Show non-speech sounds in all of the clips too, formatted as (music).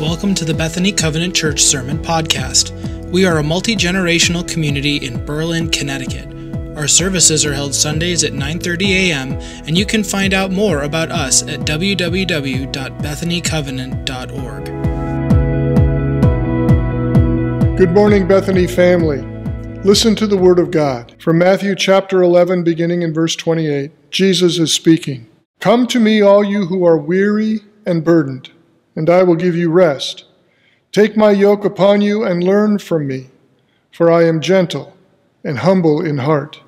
Welcome to the Bethany Covenant Church Sermon Podcast. We are a multi generational community in Berlin, Connecticut. Our services are held Sundays at 9:30 a.m., and you can find out more about us at www.bethanycovenant.org. Good morning, Bethany family. Listen to the Word of God. From Matthew chapter 11, beginning in verse 28, Jesus is speaking Come to me, all you who are weary and burdened and I will give you rest. Take my yoke upon you and learn from me, for I am gentle and humble in heart.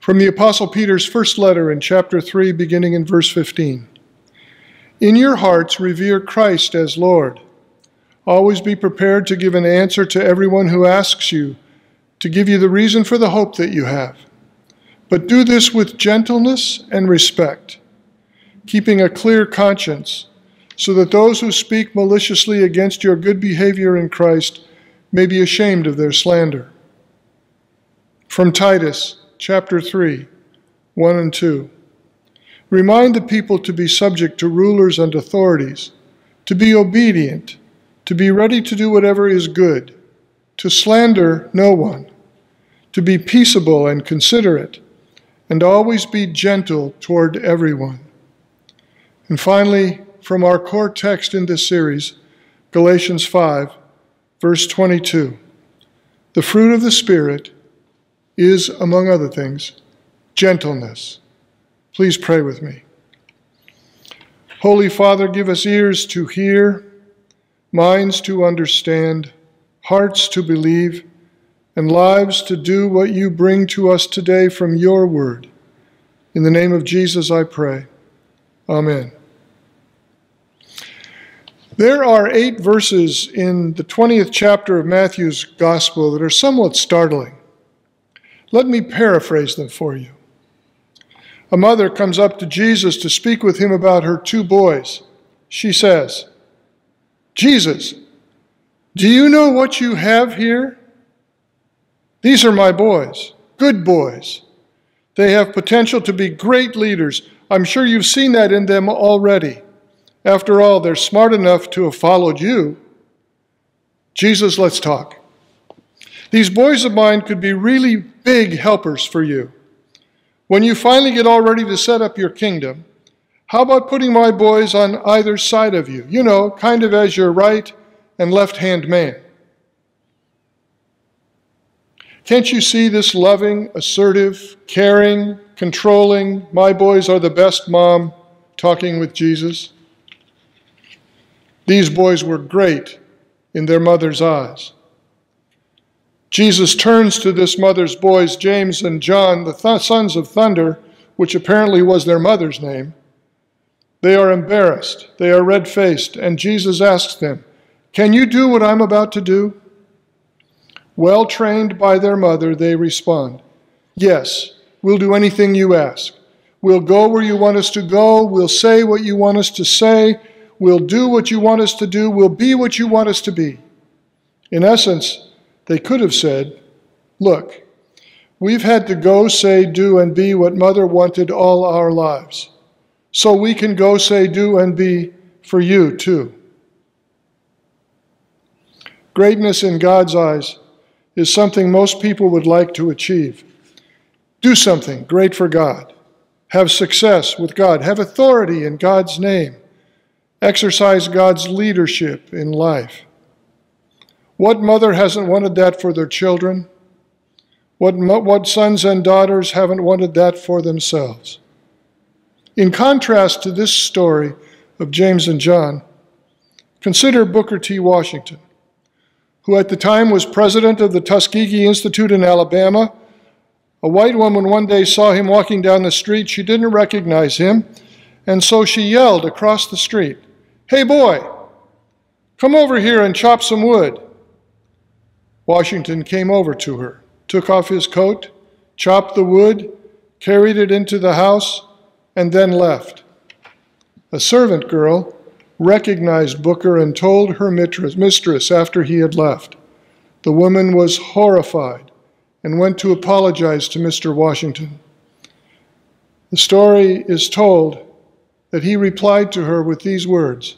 From the Apostle Peter's first letter in chapter 3, beginning in verse 15. In your hearts, revere Christ as Lord. Always be prepared to give an answer to everyone who asks you, to give you the reason for the hope that you have. But do this with gentleness and respect keeping a clear conscience, so that those who speak maliciously against your good behavior in Christ may be ashamed of their slander. From Titus chapter 3, 1 and 2. Remind the people to be subject to rulers and authorities, to be obedient, to be ready to do whatever is good, to slander no one, to be peaceable and considerate, and always be gentle toward everyone. And finally, from our core text in this series, Galatians 5, verse 22. The fruit of the Spirit is, among other things, gentleness. Please pray with me. Holy Father, give us ears to hear, minds to understand, hearts to believe, and lives to do what you bring to us today from your word. In the name of Jesus, I pray. Amen. There are eight verses in the 20th chapter of Matthew's Gospel that are somewhat startling. Let me paraphrase them for you. A mother comes up to Jesus to speak with him about her two boys. She says, Jesus, do you know what you have here? These are my boys, good boys. They have potential to be great leaders. I'm sure you've seen that in them already. After all, they're smart enough to have followed you. Jesus, let's talk. These boys of mine could be really big helpers for you. When you finally get all ready to set up your kingdom, how about putting my boys on either side of you? You know, kind of as your right and left hand man. Can't you see this loving, assertive, caring, controlling, my boys are the best mom talking with Jesus? These boys were great in their mother's eyes. Jesus turns to this mother's boys, James and John, the th- sons of thunder, which apparently was their mother's name. They are embarrassed, they are red faced, and Jesus asks them, Can you do what I'm about to do? Well trained by their mother, they respond, Yes, we'll do anything you ask. We'll go where you want us to go, we'll say what you want us to say, We'll do what you want us to do. We'll be what you want us to be. In essence, they could have said, Look, we've had to go, say, do, and be what Mother wanted all our lives. So we can go, say, do, and be for you too. Greatness in God's eyes is something most people would like to achieve. Do something great for God. Have success with God. Have authority in God's name exercise God's leadership in life. What mother hasn't wanted that for their children? What, what sons and daughters haven't wanted that for themselves? In contrast to this story of James and John, consider Booker T. Washington, who at the time was president of the Tuskegee Institute in Alabama. A white woman one day saw him walking down the street. She didn't recognize him, and so she yelled across the street, Hey, boy, come over here and chop some wood. Washington came over to her, took off his coat, chopped the wood, carried it into the house, and then left. A servant girl recognized Booker and told her mistress after he had left. The woman was horrified and went to apologize to Mr. Washington. The story is told that he replied to her with these words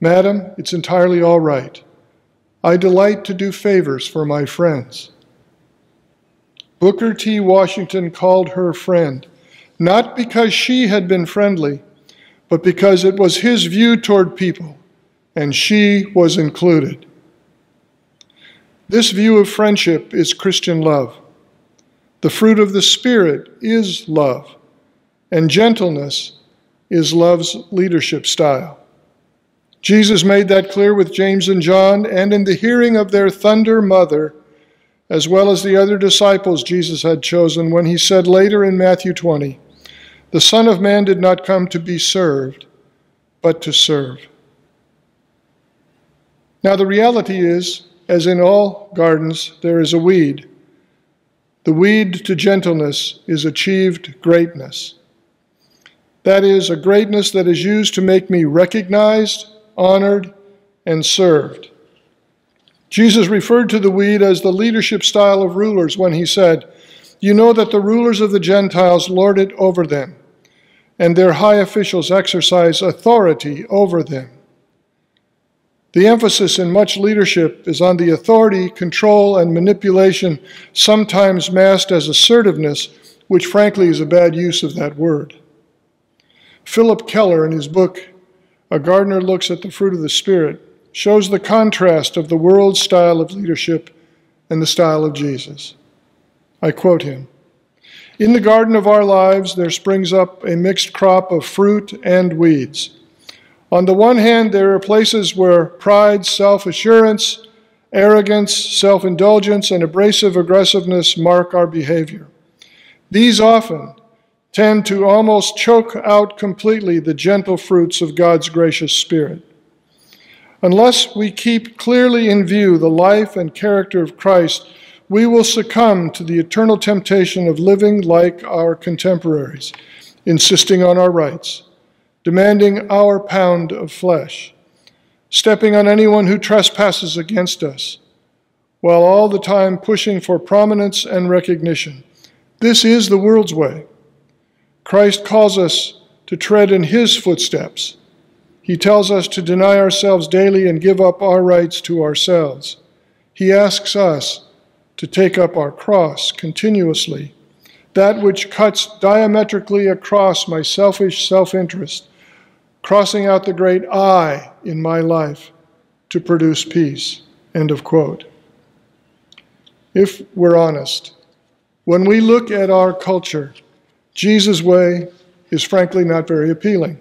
Madam, it's entirely all right. I delight to do favors for my friends. Booker T. Washington called her friend, not because she had been friendly, but because it was his view toward people, and she was included. This view of friendship is Christian love. The fruit of the Spirit is love, and gentleness is love's leadership style. Jesus made that clear with James and John, and in the hearing of their thunder mother, as well as the other disciples Jesus had chosen, when he said later in Matthew 20, The Son of Man did not come to be served, but to serve. Now, the reality is, as in all gardens, there is a weed. The weed to gentleness is achieved greatness. That is, a greatness that is used to make me recognized honored, and served. Jesus referred to the weed as the leadership style of rulers when he said, You know that the rulers of the Gentiles lord it over them, and their high officials exercise authority over them. The emphasis in much leadership is on the authority, control, and manipulation, sometimes masked as assertiveness, which frankly is a bad use of that word. Phillip Keller, in his book a gardener looks at the fruit of the Spirit, shows the contrast of the world's style of leadership and the style of Jesus. I quote him In the garden of our lives, there springs up a mixed crop of fruit and weeds. On the one hand, there are places where pride, self assurance, arrogance, self indulgence, and abrasive aggressiveness mark our behavior. These often tend to almost choke out completely the gentle fruits of God's gracious Spirit. Unless we keep clearly in view the life and character of Christ, we will succumb to the eternal temptation of living like our contemporaries, insisting on our rights, demanding our pound of flesh, stepping on anyone who trespasses against us, while all the time pushing for prominence and recognition. This is the world's way. Christ calls us to tread in his footsteps. He tells us to deny ourselves daily and give up our rights to ourselves. He asks us to take up our cross continuously, that which cuts diametrically across my selfish self interest, crossing out the great I in my life to produce peace. End of quote. If we're honest, when we look at our culture, Jesus' way is frankly not very appealing.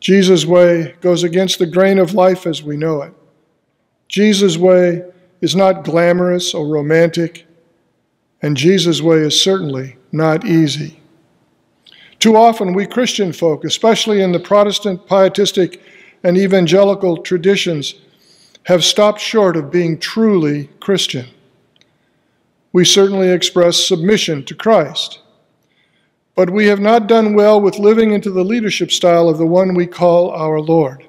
Jesus' way goes against the grain of life as we know it. Jesus' way is not glamorous or romantic, and Jesus' way is certainly not easy. Too often, we Christian folk, especially in the Protestant, pietistic, and evangelical traditions, have stopped short of being truly Christian. We certainly express submission to Christ but we have not done well with living into the leadership style of the one we call our Lord.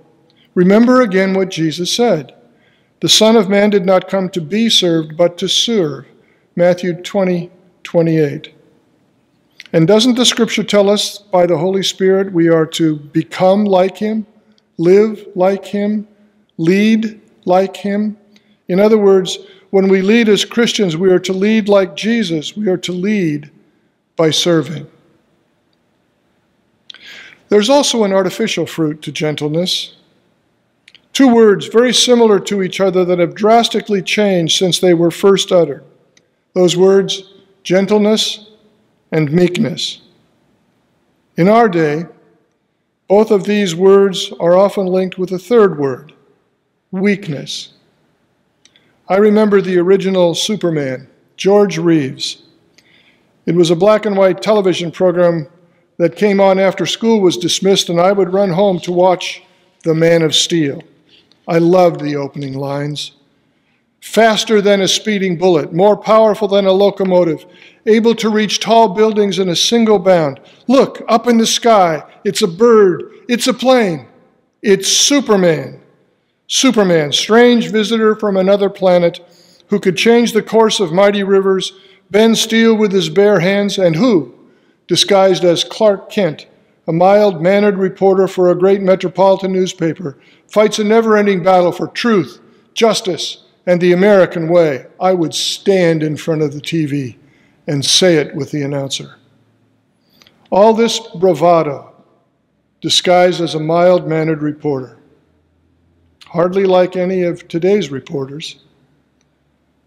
Remember again what Jesus said The Son of Man did not come to be served, but to serve. Matthew 20, 28. And doesn't the scripture tell us by the Holy Spirit we are to become like Him, live like Him, lead like Him? In other words, when we lead as Christians, we are to lead like Jesus. We are to lead by serving. There's also an artificial fruit to gentleness. Two words very similar to each other that have drastically changed since they were first uttered. Those words, gentleness and meekness. In our day, both of these words are often linked with a third word, weakness. I remember the original Superman, George Reeves. It was a black and white television program that came on after school was dismissed, and I would run home to watch The Man of Steel. I loved the opening lines. Faster than a speeding bullet, more powerful than a locomotive, able to reach tall buildings in a single bound. Look, up in the sky, it's a bird, it's a plane, it's Superman. Superman, strange visitor from another planet who could change the course of mighty rivers, bend steel with his bare hands, and who, disguised as Clark Kent, a mild mannered reporter for a great metropolitan newspaper, fights a never ending battle for truth, justice, and the American way, I would stand in front of the TV and say it with the announcer. All this bravado, disguised as a mild mannered reporter, hardly like any of today's reporters.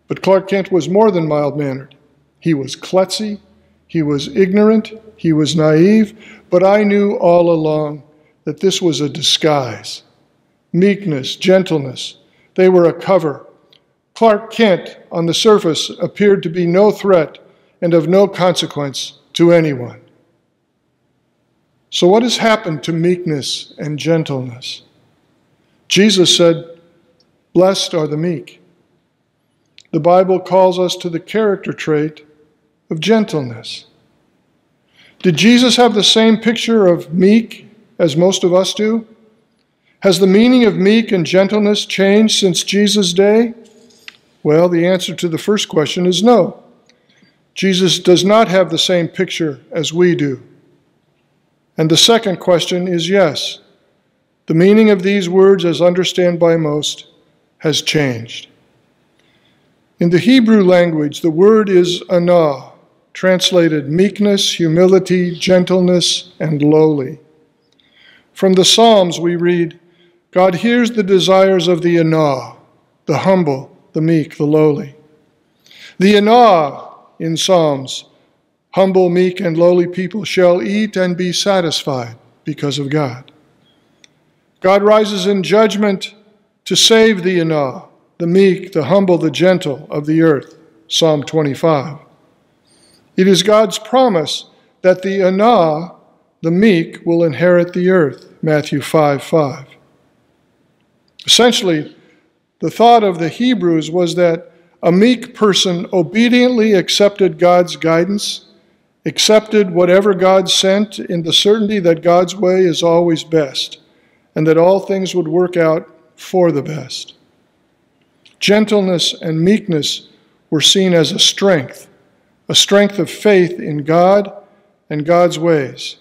But Clark Kent was more than mild mannered. He was klutzy, he was ignorant, he was naive, but I knew all along that this was a disguise. Meekness, gentleness, they were a cover. Clark Kent, on the surface, appeared to be no threat and of no consequence to anyone. So, what has happened to meekness and gentleness? Jesus said, Blessed are the meek. The Bible calls us to the character trait of gentleness. Did Jesus have the same picture of meek as most of us do? Has the meaning of meek and gentleness changed since Jesus' day? Well, the answer to the first question is no. Jesus does not have the same picture as we do. And the second question is yes. The meaning of these words, as understood by most, has changed. In the Hebrew language, the word is anah, translated meekness, humility, gentleness, and lowly. From the Psalms, we read, God hears the desires of the anah, the humble, the meek, the lowly. The anah in Psalms, humble, meek, and lowly people shall eat and be satisfied because of God. God rises in judgment to save the Anah, the meek, the humble, the gentle of the earth. Psalm 25. It is God's promise that the Anah, the meek, will inherit the earth. Matthew 5 5. Essentially, the thought of the Hebrews was that a meek person obediently accepted God's guidance, accepted whatever God sent in the certainty that God's way is always best and that all things would work out for the best. Gentleness and meekness were seen as a strength, a strength of faith in God and God's ways.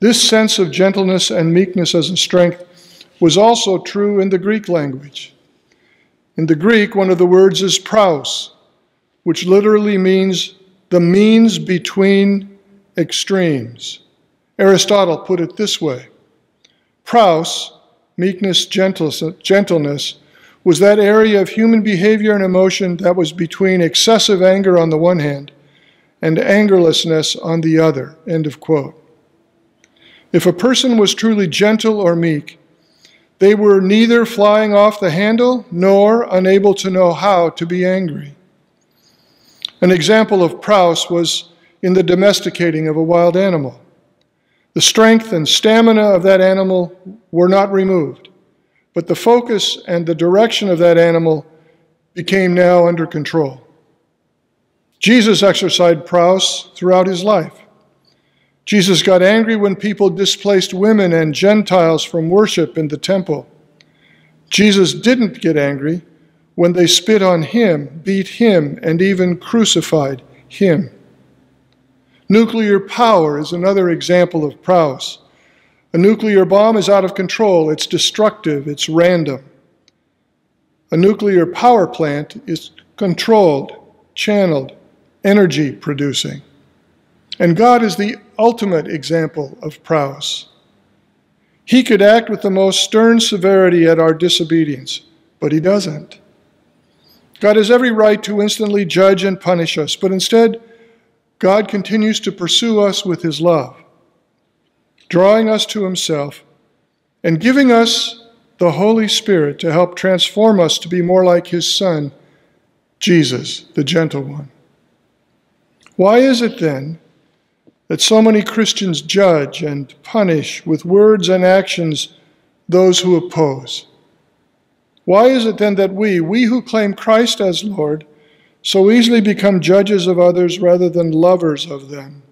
This sense of gentleness and meekness as a strength was also true in the Greek language. In the Greek, one of the words is praus, which literally means the means between extremes. Aristotle put it this way Praus, meekness, gentleness, was that area of human behavior and emotion that was between excessive anger on the one hand and angerlessness on the other. End of quote. If a person was truly gentle or meek, they were neither flying off the handle nor unable to know how to be angry. An example of praus was in the domesticating of a wild animal. The strength and stamina of that animal were not removed, but the focus and the direction of that animal became now under control. Jesus exercised praus throughout his life. Jesus got angry when people displaced women and Gentiles from worship in the temple. Jesus didn't get angry when they spit on him, beat him, and even crucified him. Nuclear power is another example of praus. A nuclear bomb is out of control, it's destructive, it's random. A nuclear power plant is controlled, channeled, energy producing. And God is the ultimate example of praus. He could act with the most stern severity at our disobedience, but he doesn't. God has every right to instantly judge and punish us, but instead, God continues to pursue us with his love, drawing us to himself and giving us the Holy Spirit to help transform us to be more like his Son, Jesus, the gentle one. Why is it then that so many Christians judge and punish with words and actions those who oppose? Why is it then that we, we who claim Christ as Lord, so easily become judges of others rather than lovers of them?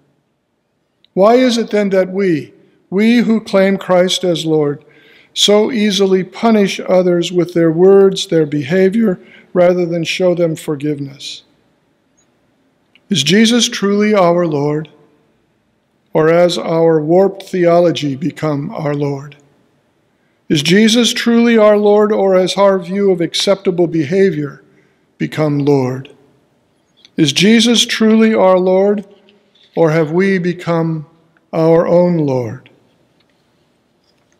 Why is it then that we, we who claim Christ as Lord, so easily punish others with their words, their behavior, rather than show them forgiveness? Is Jesus truly our Lord? or has our warped theology become our Lord? Is Jesus truly our Lord, or has our view of acceptable behavior become Lord? Is Jesus truly our Lord, or have we become our own Lord?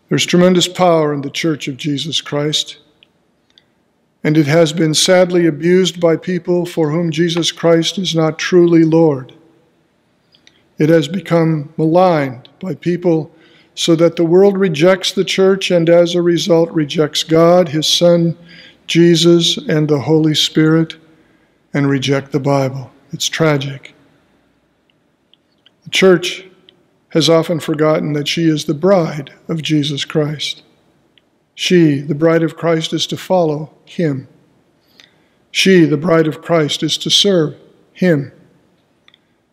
There's tremendous power in the Church of Jesus Christ, and it has been sadly abused by people for whom Jesus Christ is not truly Lord. It has become maligned by people so that the world rejects the church and as a result rejects God, His Son, Jesus, and the Holy Spirit, and reject the Bible. It's tragic. The church has often forgotten that she is the bride of Jesus Christ. She, the bride of Christ, is to follow Him. She, the bride of Christ, is to serve Him.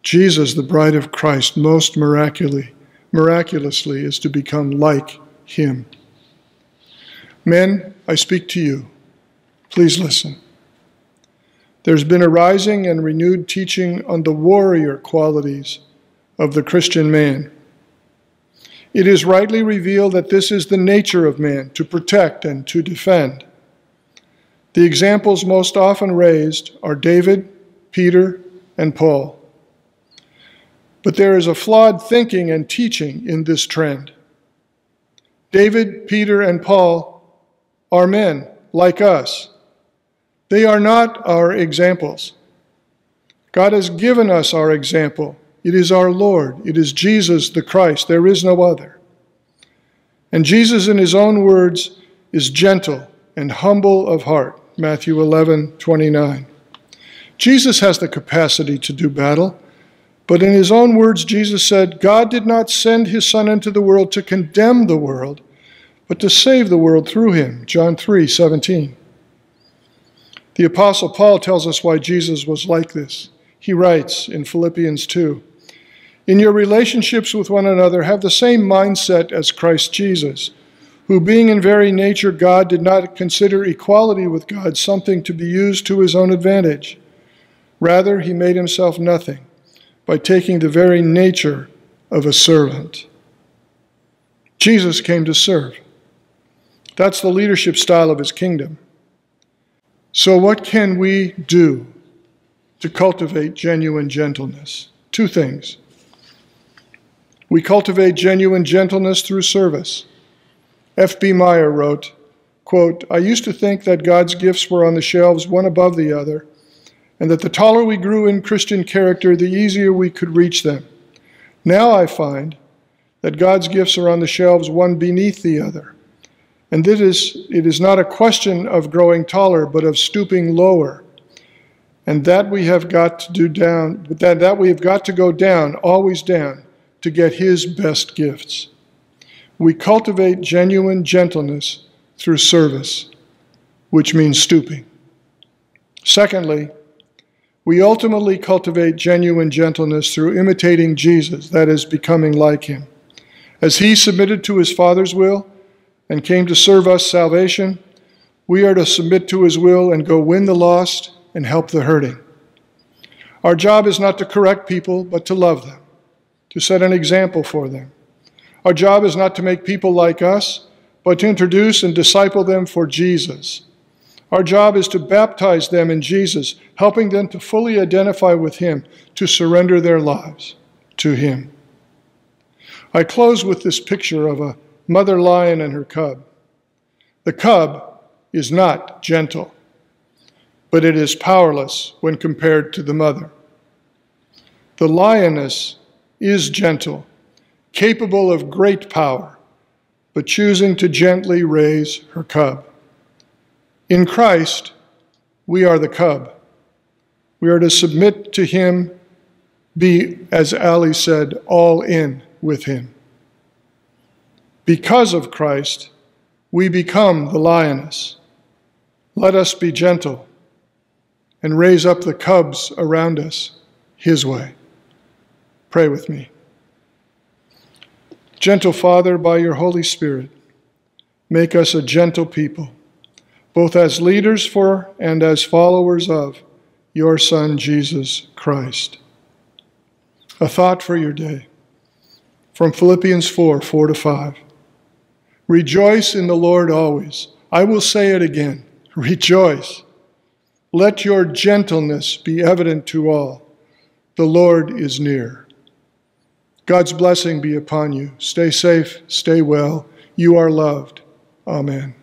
Jesus, the bride of Christ, most miraculously, miraculously is to become like him. Men, I speak to you. Please listen. There's been a rising and renewed teaching on the warrior qualities of the Christian man. It is rightly revealed that this is the nature of man, to protect and to defend. The examples most often raised are David, Peter, and Paul. But there is a flawed thinking and teaching in this trend. David, Peter, and Paul are men like us. They are not our examples. God has given us our example. It is our Lord. It is Jesus the Christ. There is no other. And Jesus, in his own words, is gentle and humble of heart. Matthew 11, 29. Jesus has the capacity to do battle. But in his own words, Jesus said, God did not send his Son into the world to condemn the world, but to save the world through him. John 3 17. The Apostle Paul tells us why Jesus was like this. He writes in Philippians 2 In your relationships with one another, have the same mindset as Christ Jesus, who, being in very nature God, did not consider equality with God something to be used to his own advantage. Rather, he made himself nothing by taking the very nature of a servant. Jesus came to serve. That's the leadership style of his kingdom. So, what can we do to cultivate genuine gentleness? Two things. We cultivate genuine gentleness through service. F.B. Meyer wrote, quote, I used to think that God's gifts were on the shelves one above the other and that the taller we grew in Christian character, the easier we could reach them. Now I find that God's gifts are on the shelves one beneath the other. And it is, it is not a question of growing taller, but of stooping lower. And that we have got to do down, that, that we have got to go down, always down, to get His best gifts. We cultivate genuine gentleness through service, which means stooping. Secondly, we ultimately cultivate genuine gentleness through imitating Jesus, that is, becoming like him. As he submitted to his Father's will and came to serve us salvation, we are to submit to his will and go win the lost and help the hurting. Our job is not to correct people, but to love them, to set an example for them. Our job is not to make people like us, but to introduce and disciple them for Jesus. Our job is to baptize them in Jesus, helping them to fully identify with Him, to surrender their lives to Him. I close with this picture of a mother lion and her cub. The cub is not gentle, but it is powerless when compared to the mother. The lioness is gentle, capable of great power, but choosing to gently raise her cub. In Christ, we are the cub. We are to submit to Him, be, as Ali said, all in with Him. Because of Christ, we become the lioness. Let us be gentle and raise up the cubs around us His way. Pray with me. Gentle Father, by your Holy Spirit, make us a gentle people, both as leaders for and as followers of your Son, Jesus Christ. A thought for your day from Philippians 4 4 to 5. Rejoice in the Lord always. I will say it again (laughs) rejoice. Let your gentleness be evident to all. The Lord is near. God's blessing be upon you. Stay safe, stay well. You are loved. Amen.